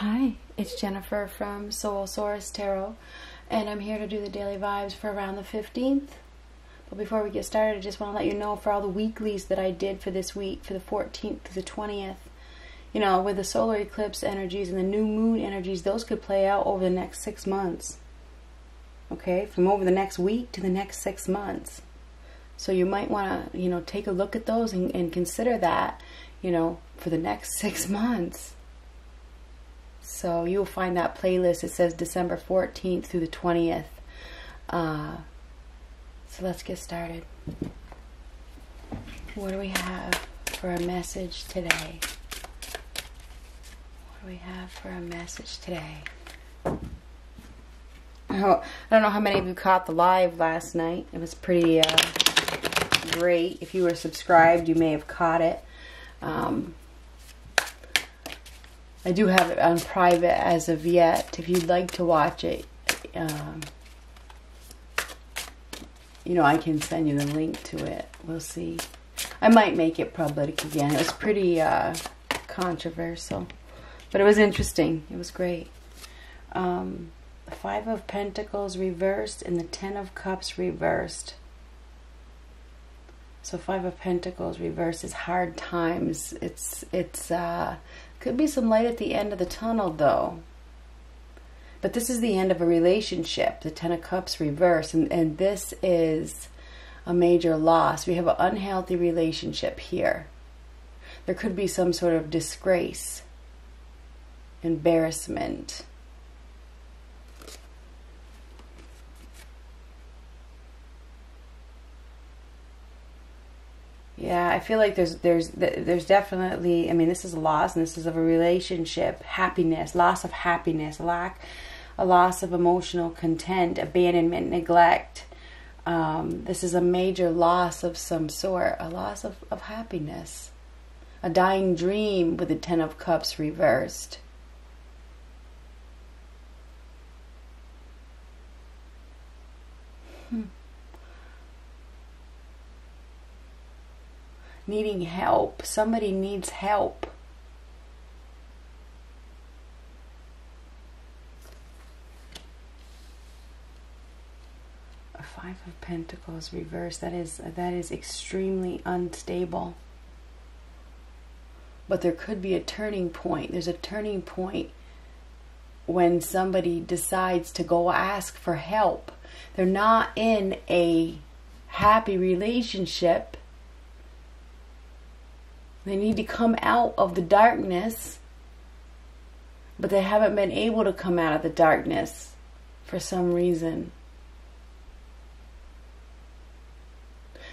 Hi, it's Jennifer from Soul Source Tarot, and I'm here to do the daily vibes for around the 15th. But before we get started, I just want to let you know for all the weeklies that I did for this week, for the 14th to the 20th, you know, with the solar eclipse energies and the new moon energies, those could play out over the next six months. Okay, from over the next week to the next six months. So you might want to, you know, take a look at those and, and consider that, you know, for the next six months. So you'll find that playlist. It says December 14th through the 20th. Uh, so let's get started. What do we have for a message today? What do we have for a message today? Oh, I don't know how many of you caught the live last night. It was pretty uh, great. If you were subscribed, you may have caught it. Um, I do have it on private as of yet. If you'd like to watch it, um, you know, I can send you the link to it. We'll see. I might make it public again. It was pretty uh, controversial, but it was interesting. It was great. Um, the Five of Pentacles reversed and the Ten of Cups reversed. So Five of Pentacles reversed is hard times. It's it's uh, could be some light at the end of the tunnel though. But this is the end of a relationship, the Ten of Cups reverse, and, and this is a major loss. We have an unhealthy relationship here. There could be some sort of disgrace, embarrassment. Yeah, I feel like there's there's there's definitely I mean this is loss and this is of a relationship, happiness, loss of happiness, lack a loss of emotional content, abandonment, neglect. Um, this is a major loss of some sort, a loss of, of happiness. A dying dream with the Ten of Cups reversed. Hmm. Needing help. Somebody needs help. A Five of Pentacles reversed. That is that is extremely unstable. But there could be a turning point. There's a turning point when somebody decides to go ask for help. They're not in a happy relationship they need to come out of the darkness, but they haven't been able to come out of the darkness for some reason.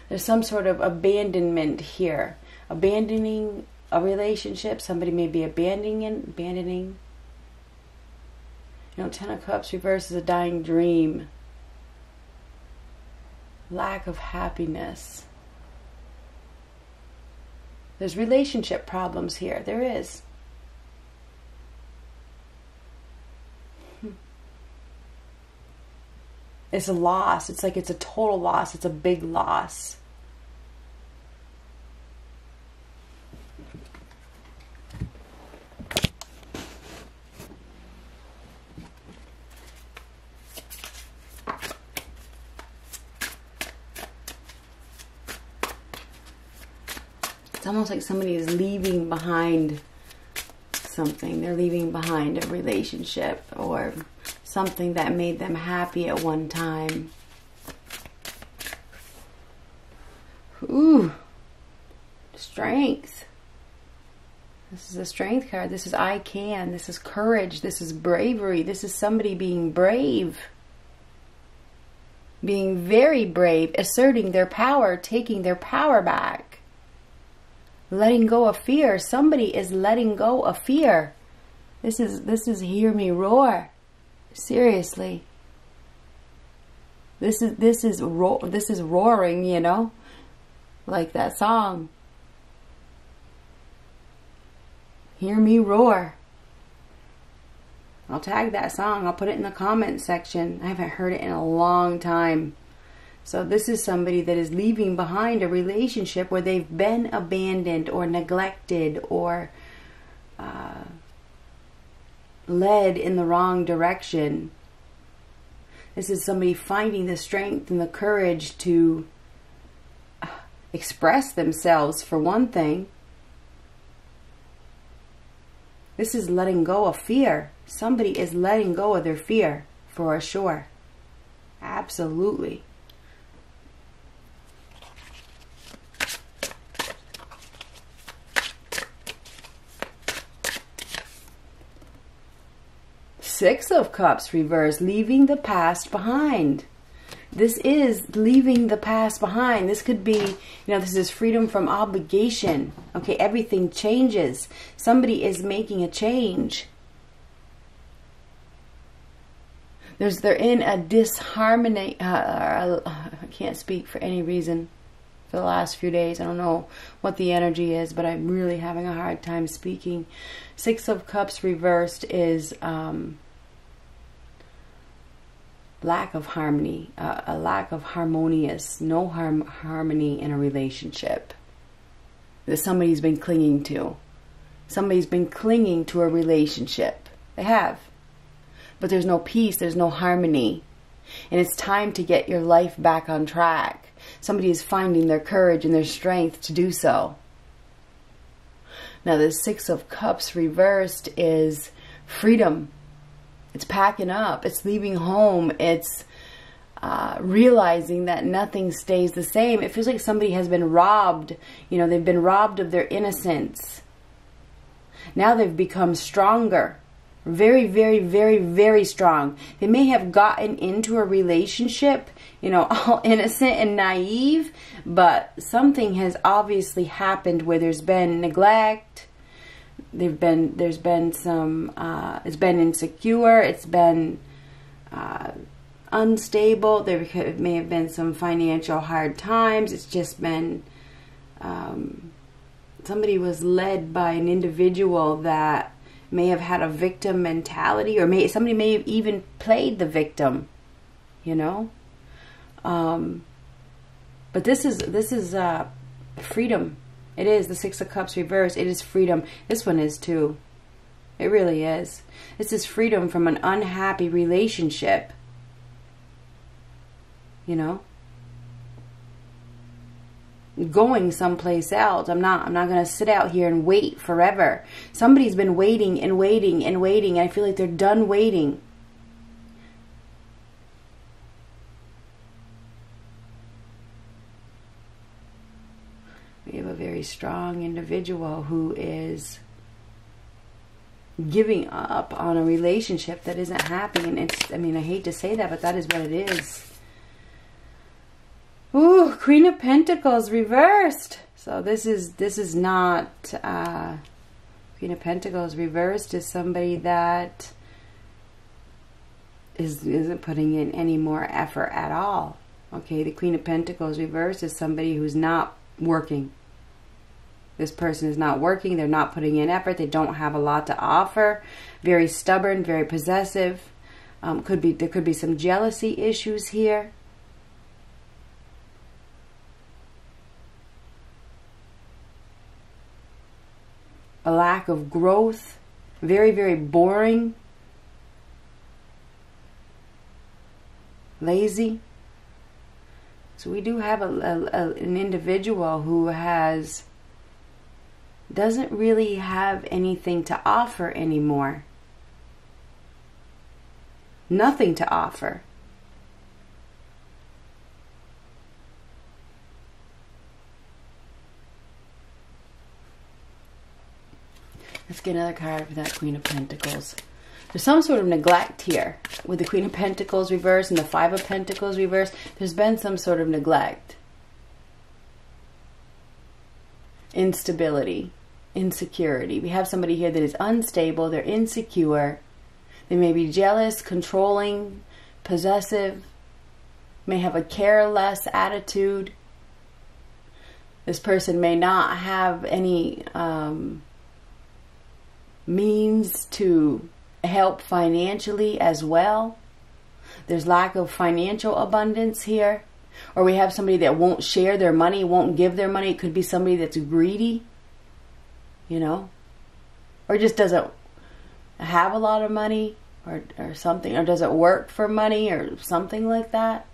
There's some sort of abandonment here. Abandoning a relationship, somebody may be abandoning abandoning. You know, Ten of Cups reverses a dying dream. Lack of happiness. There's relationship problems here. There is. It's a loss. It's like it's a total loss. It's a big loss. It's almost like somebody is leaving behind something. They're leaving behind a relationship or something that made them happy at one time. Ooh, strength. This is a strength card. This is I can. This is courage. This is bravery. This is somebody being brave. Being very brave, asserting their power, taking their power back letting go of fear. Somebody is letting go of fear. This is this is hear me roar. Seriously. This is this is ro- this is roaring, you know? Like that song. Hear me roar. I'll tag that song. I'll put it in the comment section. I haven't heard it in a long time. So this is somebody that is leaving behind a relationship where they've been abandoned or neglected or uh, led in the wrong direction. This is somebody finding the strength and the courage to uh, express themselves, for one thing. This is letting go of fear. Somebody is letting go of their fear, for sure. Absolutely. Six of Cups reverse, leaving the past behind. This is leaving the past behind. This could be, you know, this is freedom from obligation. Okay, everything changes. Somebody is making a change. There's they're in a disharmony. Uh, uh, I can't speak for any reason for the last few days. I don't know what the energy is, but I'm really having a hard time speaking. Six of Cups reversed is um, lack of harmony, uh, a lack of harmonious, no harm, harmony in a relationship that somebody's been clinging to. Somebody's been clinging to a relationship. They have. But there's no peace, there's no harmony. And it's time to get your life back on track. Somebody is finding their courage and their strength to do so. Now, the Six of Cups reversed is freedom it's packing up. It's leaving home. It's uh, realizing that nothing stays the same. It feels like somebody has been robbed. You know, they've been robbed of their innocence. Now they've become stronger. Very, very, very, very strong. They may have gotten into a relationship, you know, all innocent and naive, but something has obviously happened where there's been neglect, They've been there's been some uh, it's been insecure. It's been uh, unstable. There may have been some financial hard times. It's just been um, somebody was led by an individual that may have had a victim mentality, or may somebody may have even played the victim. You know. Um, but this is this is uh, freedom it is the Six of Cups reversed. It is freedom. This one is too. It really is. This is freedom from an unhappy relationship. You know? Going someplace else. I'm not I'm not gonna sit out here and wait forever. Somebody's been waiting and waiting and waiting. And I feel like they're done waiting. We have a very strong individual who is giving up on a relationship that isn't happy. And it's, I mean, I hate to say that, but that is what it is. Ooh, Queen of Pentacles reversed. So this is, this is not, uh, Queen of Pentacles reversed is somebody that is, isn't putting in any more effort at all. Okay, the Queen of Pentacles reversed is somebody who's not working. This person is not working. They're not putting in effort. They don't have a lot to offer. Very stubborn, very possessive. Um, could be There could be some jealousy issues here. A lack of growth. Very, very boring. Lazy. So we do have a, a, a, an individual who has doesn't really have anything to offer anymore. Nothing to offer. Let's get another card for that Queen of Pentacles. There's some sort of neglect here with the Queen of Pentacles reversed and the Five of Pentacles reversed. There's been some sort of neglect. Instability, insecurity. We have somebody here that is unstable, they're insecure. They may be jealous, controlling, possessive, may have a careless attitude. This person may not have any um, means to help financially as well. There's lack of financial abundance here. Or we have somebody that won't share their money, won't give their money. It could be somebody that's greedy, you know, or just doesn't have a lot of money or, or something? Or does it work for money or something like that?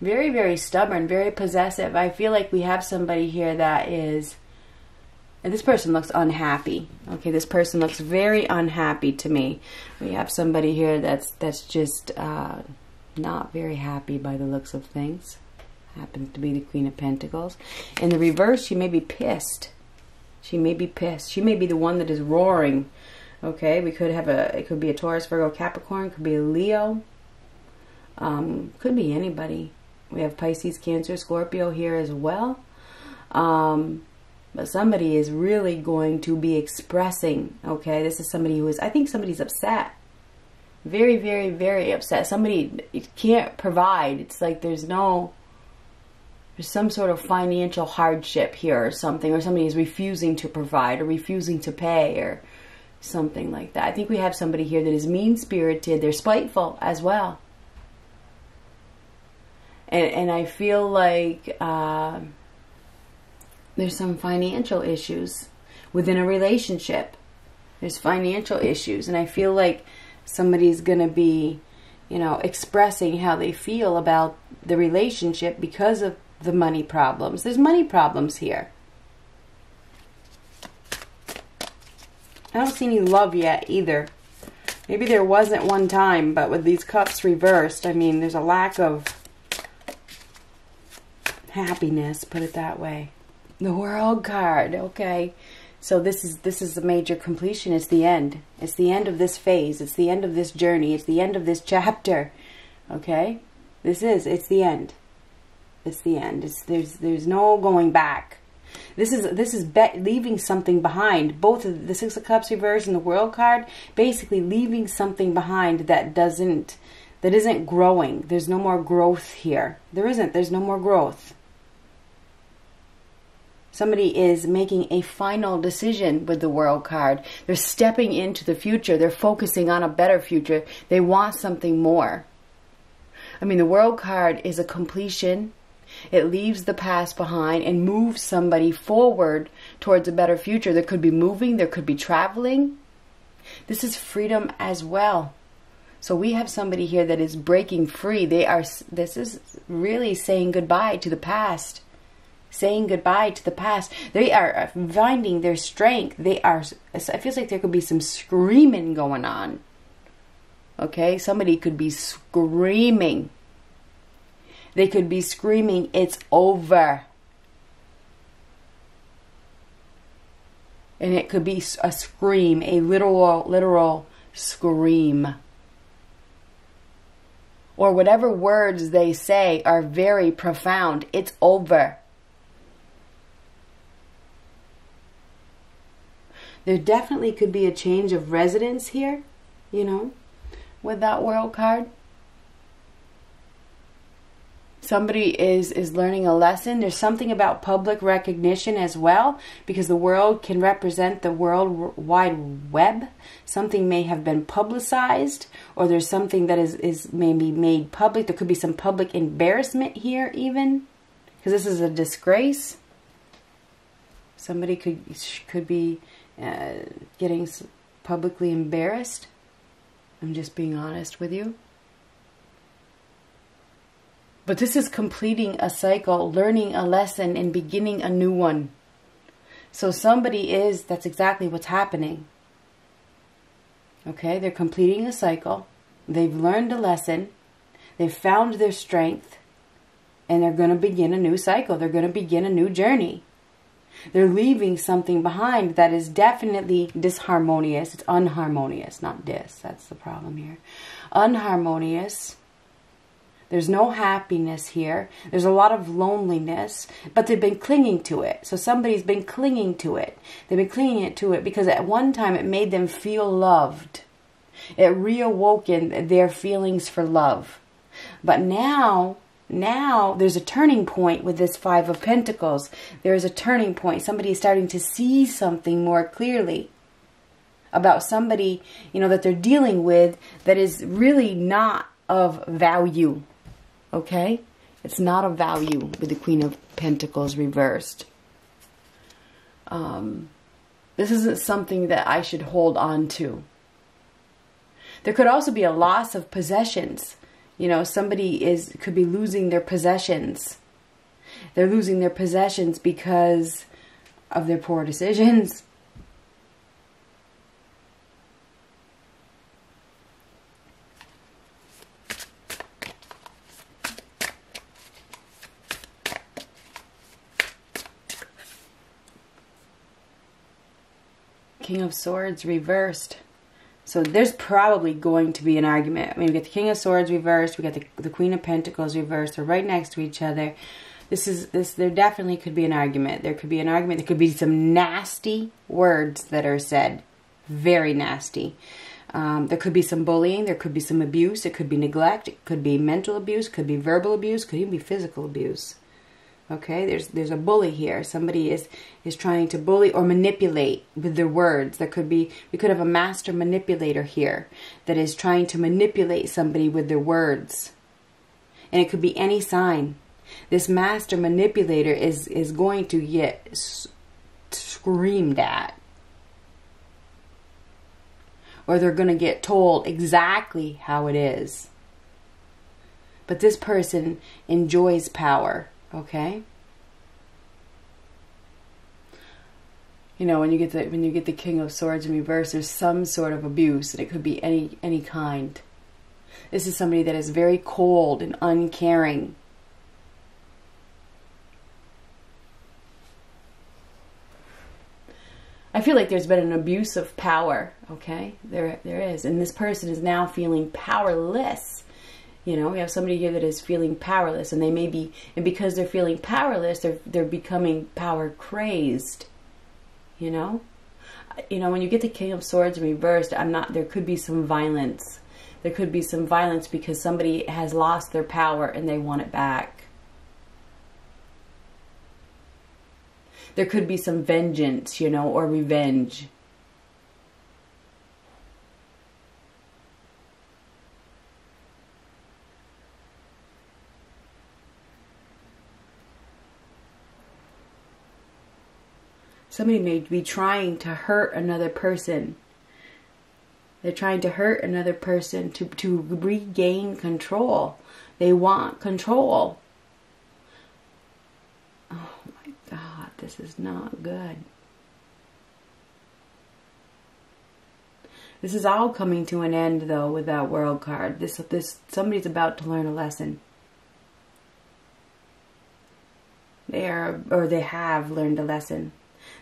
Very, very stubborn, very possessive. I feel like we have somebody here that is and this person looks unhappy. Okay, this person looks very unhappy to me. We have somebody here that's that's just uh, not very happy by the looks of things. Happens to be the Queen of Pentacles. In the reverse, she may be pissed. She may be pissed. She may be the one that is roaring. Okay, we could have a. It could be a Taurus, Virgo, Capricorn. Could be a Leo. Um, could be anybody. We have Pisces, Cancer, Scorpio here as well. Um, but somebody is really going to be expressing, okay? This is somebody who is, I think somebody's upset. Very, very, very upset. Somebody can't provide. It's like there's no, there's some sort of financial hardship here or something, or somebody is refusing to provide or refusing to pay or something like that. I think we have somebody here that is mean spirited. They're spiteful as well. And, and I feel like, uh, there's some financial issues within a relationship. There's financial issues, and I feel like somebody's going to be, you know, expressing how they feel about the relationship because of the money problems. There's money problems here. I don't see any love yet either. Maybe there wasn't one time, but with these cups reversed, I mean, there's a lack of happiness, put it that way. The world card, okay. So this is this is a major completion. It's the end. It's the end of this phase. It's the end of this journey. It's the end of this chapter. Okay? This is it's the end. It's the end. It's there's there's no going back. This is this is leaving something behind. Both of the Six of Cups reverse and the World card, basically leaving something behind that doesn't that isn't growing. There's no more growth here. There isn't. There's no more growth. Somebody is making a final decision with the world card. They're stepping into the future. They're focusing on a better future. They want something more. I mean, the world card is a completion. It leaves the past behind and moves somebody forward towards a better future. There could be moving, there could be traveling. This is freedom as well. So we have somebody here that is breaking free. They are this is really saying goodbye to the past saying goodbye to the past. They are uh, finding their strength. They are, it feels like there could be some screaming going on. Okay, somebody could be screaming. They could be screaming, it's over. And it could be a scream, a literal, literal scream. Or whatever words they say are very profound. It's over. There definitely could be a change of residence here, you know, with that world card. Somebody is is learning a lesson. There's something about public recognition as well because the world can represent the world wide web. Something may have been publicized or there's something that is is maybe made public. There could be some public embarrassment here even because this is a disgrace. Somebody could could be uh, getting publicly embarrassed. I'm just being honest with you. But this is completing a cycle, learning a lesson, and beginning a new one. So somebody is, that's exactly what's happening. Okay, they're completing a cycle. They've learned a lesson. They've found their strength. And they're going to begin a new cycle. They're going to begin a new journey. They're leaving something behind that is definitely disharmonious. It's unharmonious, not dis. That's the problem here. Unharmonious. There's no happiness here. There's a lot of loneliness, but they've been clinging to it. So somebody's been clinging to it. They've been clinging to it because at one time it made them feel loved. It reawoken their feelings for love. But now now there's a turning point with this Five of Pentacles. There's a turning point. Somebody is starting to see something more clearly about somebody, you know, that they're dealing with that is really not of value. Okay? It's not of value with the Queen of Pentacles reversed. Um, this isn't something that I should hold on to. There could also be a loss of possessions. You know, somebody is could be losing their possessions. They're losing their possessions because of their poor decisions. King of Swords reversed. So there's probably going to be an argument. I mean, we got the King of Swords reversed. We got the, the Queen of Pentacles reversed. They're right next to each other. This is this. There definitely could be an argument. There could be an argument. There could be some nasty words that are said. Very nasty. Um, there could be some bullying. There could be some abuse. It could be neglect. It could be mental abuse. Could be verbal abuse. Could even be physical abuse. Okay, there's there's a bully here. Somebody is is trying to bully or manipulate with their words. There could be we could have a master manipulator here that is trying to manipulate somebody with their words. And it could be any sign. This master manipulator is is going to get screamed at. Or they're going to get told exactly how it is. But this person enjoys power Okay? You know, when you get the when you get the King of Swords in reverse, there's some sort of abuse, and it could be any any kind. This is somebody that is very cold and uncaring. I feel like there's been an abuse of power, okay? There there is. And this person is now feeling powerless you know, we have somebody here that is feeling powerless, and they may be, and because they're feeling powerless, they're they're becoming power crazed. You know, you know when you get the King of Swords reversed, I'm not. There could be some violence. There could be some violence because somebody has lost their power and they want it back. There could be some vengeance, you know, or revenge. Somebody may be trying to hurt another person. They're trying to hurt another person to, to regain control. They want control. Oh my God, this is not good. This is all coming to an end though with that world card. This this somebody's about to learn a lesson. They are or they have learned a lesson.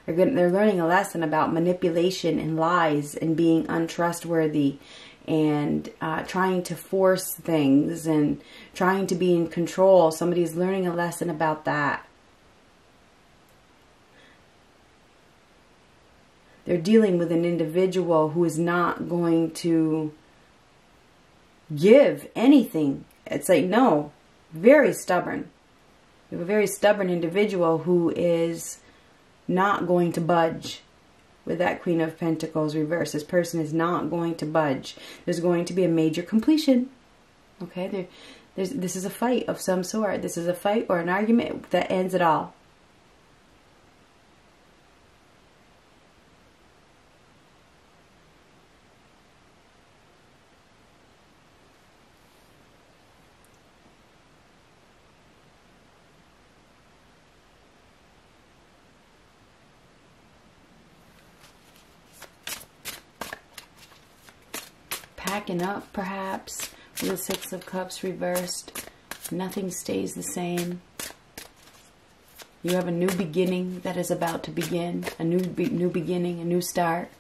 They're, they're learning a lesson about manipulation and lies and being untrustworthy and uh, trying to force things and trying to be in control. Somebody's learning a lesson about that. They're dealing with an individual who is not going to give anything. It's like, no, very stubborn. You have a very stubborn individual who is not going to budge with that Queen of Pentacles reverse. This person is not going to budge. There's going to be a major completion. Okay, there, there's, this is a fight of some sort. This is a fight or an argument that ends it all. Packing up, perhaps, with the Six of Cups reversed. Nothing stays the same. You have a new beginning that is about to begin, a new be new beginning, a new start.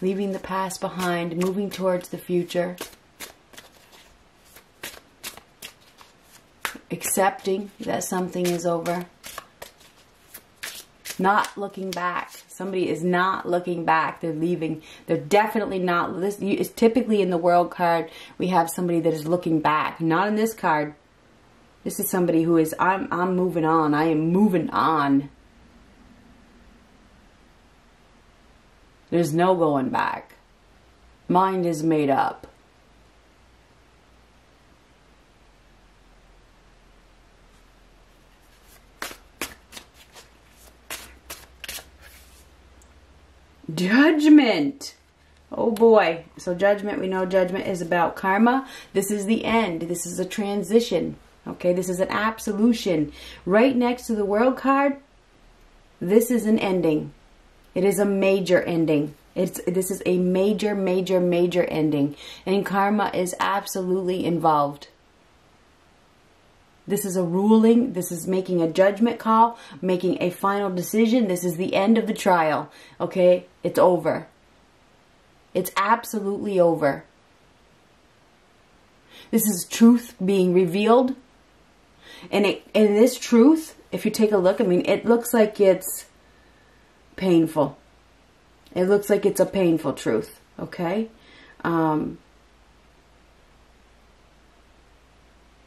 Leaving the past behind, moving towards the future. Accepting that something is over. Not looking back. Somebody is not looking back. They're leaving. They're definitely not. This is typically in the world card. We have somebody that is looking back. Not in this card. This is somebody who is. I'm. I'm moving on. I am moving on. There's no going back. Mind is made up. Judgment. Oh boy. So judgment, we know judgment is about karma. This is the end. This is a transition. Okay, this is an absolution. Right next to the world card, this is an ending. It is a major ending. It's this is a major, major, major ending. And karma is absolutely involved. This is a ruling. This is making a judgment call, making a final decision. This is the end of the trial. Okay? It's over. It's absolutely over. This is truth being revealed. And it, and this truth, if you take a look, I mean, it looks like it's painful. It looks like it's a painful truth, okay? Um,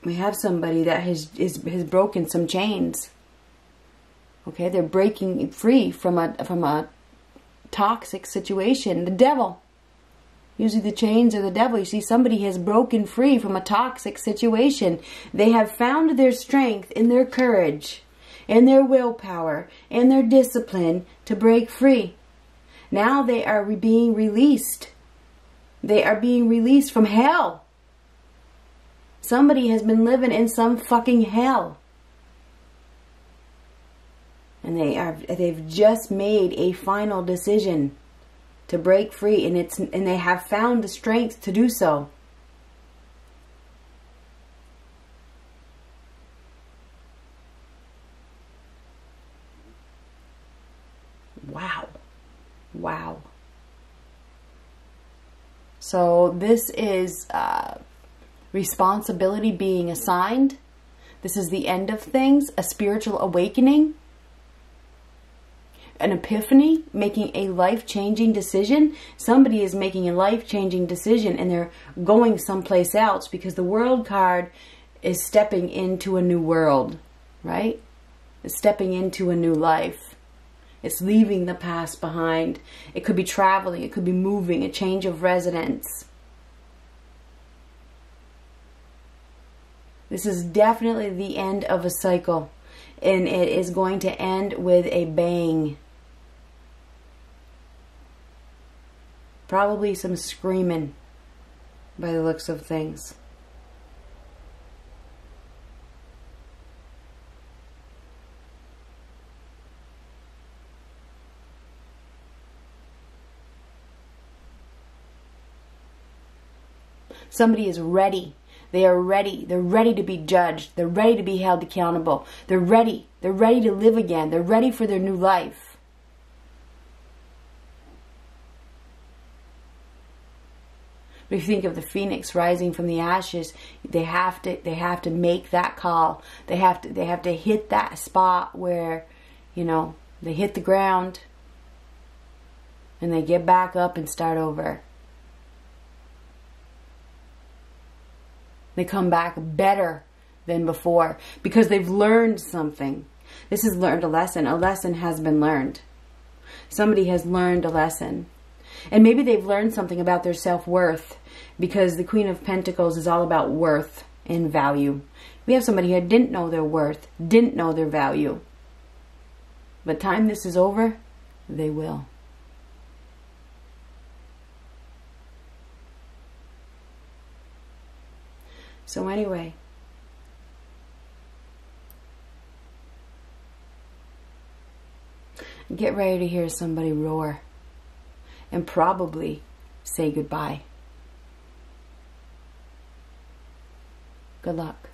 we have somebody that has is, has broken some chains. Okay, they're breaking free from a from a toxic situation. The devil. Usually the chains are the devil. You see, somebody has broken free from a toxic situation. They have found their strength in their courage, in their willpower, in their discipline to break free. Now they are being released. They are being released from hell. Somebody has been living in some fucking hell. And they are they've just made a final decision to break free and it's and they have found the strength to do so. Wow. Wow. So this is uh, responsibility being assigned. This is the end of things, a spiritual awakening, an epiphany, making a life changing decision. Somebody is making a life changing decision and they're going someplace else because the world card is stepping into a new world, right? It's stepping into a new life. It's leaving the past behind. It could be traveling, it could be moving, a change of residence. This is definitely the end of a cycle. And it is going to end with a bang. Probably some screaming by the looks of things. Somebody is ready they are ready. They're ready to be judged. They're ready to be held accountable. They're ready. They're ready to live again. They're ready for their new life. You think of the phoenix rising from the ashes, they have to they have to make that call. They have to they have to hit that spot where, you know, they hit the ground and they get back up and start over. They come back better than before because they've learned something. This has learned a lesson. A lesson has been learned. Somebody has learned a lesson. And maybe they've learned something about their self worth because the Queen of Pentacles is all about worth and value. We have somebody who didn't know their worth, didn't know their value. But time this is over, they will. So, anyway, get ready to hear somebody roar and probably say goodbye. Good luck.